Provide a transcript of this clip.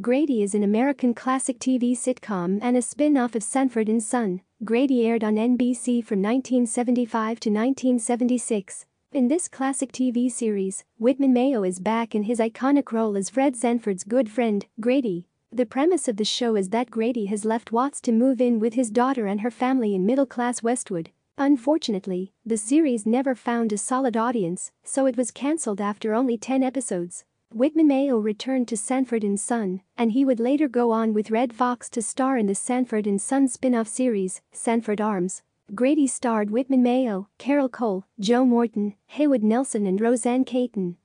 Grady is an American classic TV sitcom and a spin-off of Sanford and Son. Grady aired on NBC from 1975 to 1976. In this classic TV series, Whitman Mayo is back in his iconic role as Fred Sanford's good friend, Grady. The premise of the show is that Grady has left Watts to move in with his daughter and her family in middle-class Westwood. Unfortunately, the series never found a solid audience, so it was cancelled after only 10 episodes. Whitman Mayo returned to Sanford Son, and he would later go on with Redd Foxx to star in the Sanford Son spin-off series, Sanford Arms. Grady starred Whitman Mayo, Carol Cole, Joe Morton, Haywood Nelson and Rosanne Katon.